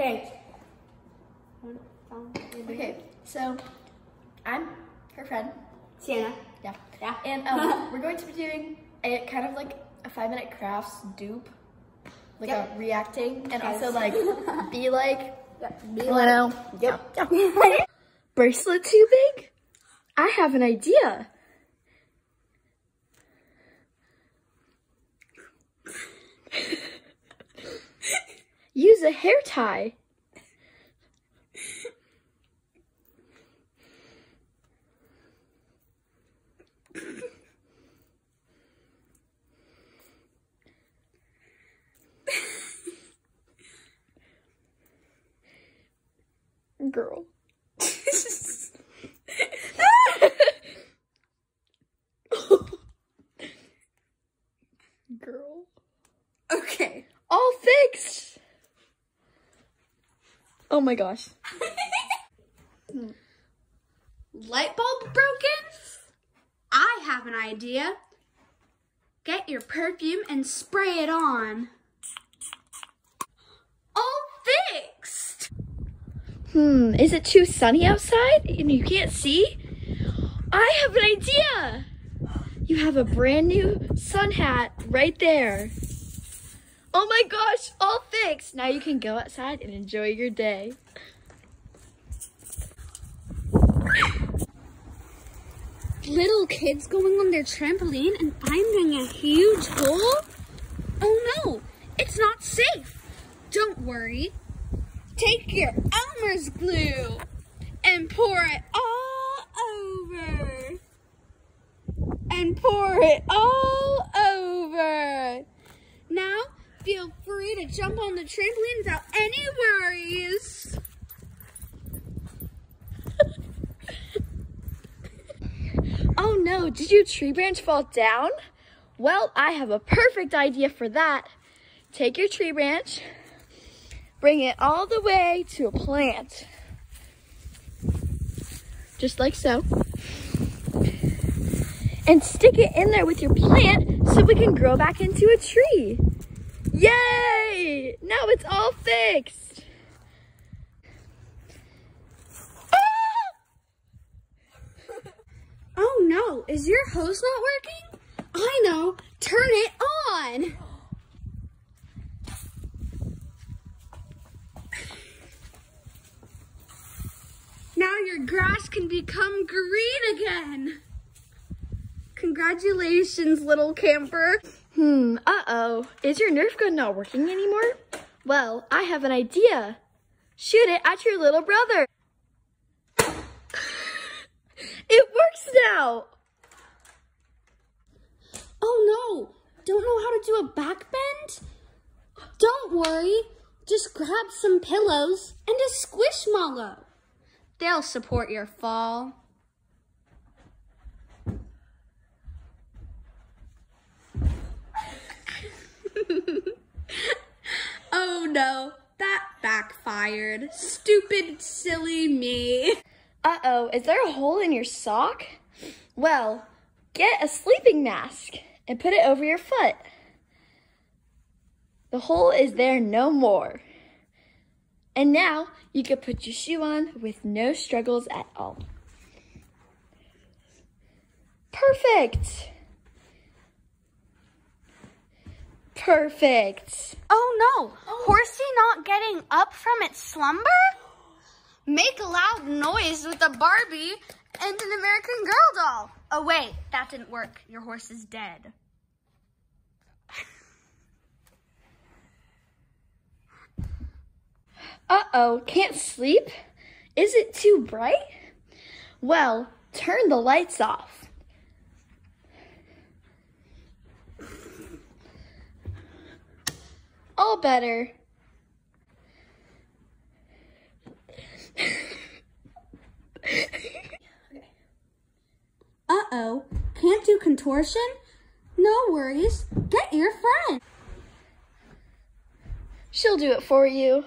Okay. Okay, so I'm her friend. Sienna. Yeah. Yeah. And um, we're going to be doing a kind of like a five minute crafts dupe. Like Yep. a reacting and Yes. also like be like Be you know. Yep. Bracelet too big? I have an idea. Use a hair tie. Girl. Girl. okay. All fixed. Oh my gosh. Light bulb broken? I have an idea. Get your perfume and spray it on. All fixed. Hmm, is it too sunny outside and you can't see? I have an idea. You have a brand new sun hat right there. Oh my gosh, all fixed. Now you can go outside and enjoy your day. Little kids going on their trampoline and finding a huge hole? Oh no, it's not safe. Don't worry. Take your Elmer's glue and pour it all over. And pour it all over. Feel free to jump on the trampoline without any worries. Oh no, did your tree branch fall down? Well, I have a perfect idea for that. Take your tree branch, bring it all the way to a plant. Just like so. And stick it in there with your plant so we can grow back into a tree. Yay! Now it's all fixed. Ah! Oh no, is your hose not working? I know, turn it on. Now your grass can become green again. Congratulations, little camper. Hmm, uh-oh. Is your Nerf gun not working anymore? Well, I have an idea. Shoot it at your little brother. it works now. Oh no, don't know how to do a back bend? Don't worry, just grab some pillows and a squishmallow. They'll support your fall. oh no, that backfired. Stupid, silly me. Uh-oh, is there a hole in your sock? Well, get a sleeping mask and put it over your foot. The hole is there no more. And now you can put your shoe on with no struggles at all. Perfect. Perfect. Oh no, oh. Horsey not getting up from its slumber? Make a loud noise with a Barbie and an American Girl doll. Oh wait, that didn't work. Your horse is dead. Uh-oh, can't sleep? Is it too bright? Well, turn the lights off. All better. Uh-oh, can't do contortion? No worries, get your friend. She'll do it for you.